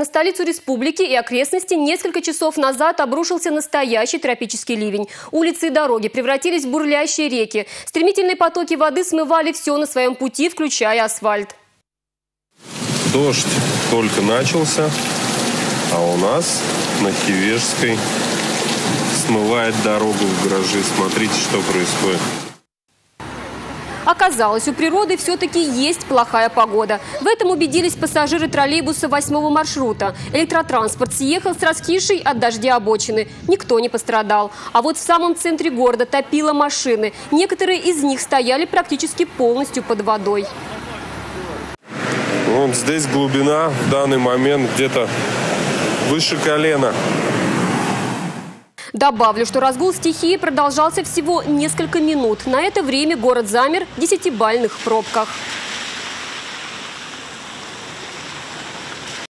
На столицу республики и окрестности несколько часов назад обрушился настоящий тропический ливень. Улицы и дороги превратились в бурлящие реки. Стремительные потоки воды смывали все на своем пути, включая асфальт. Дождь только начался, а у нас на Хивежской смывает дорогу в гаражи. Смотрите, что происходит. Оказалось, у природы все-таки есть плохая погода. В этом убедились пассажиры троллейбуса 8 маршрута. Электротранспорт съехал с раскисшей от дождя обочины. Никто не пострадал. А вот в самом центре города топило машины. Некоторые из них стояли практически полностью под водой. Вот здесь глубина в данный момент где-то выше колена. Добавлю, что разгул стихии продолжался всего несколько минут. На это время город замер в десятибальных пробках.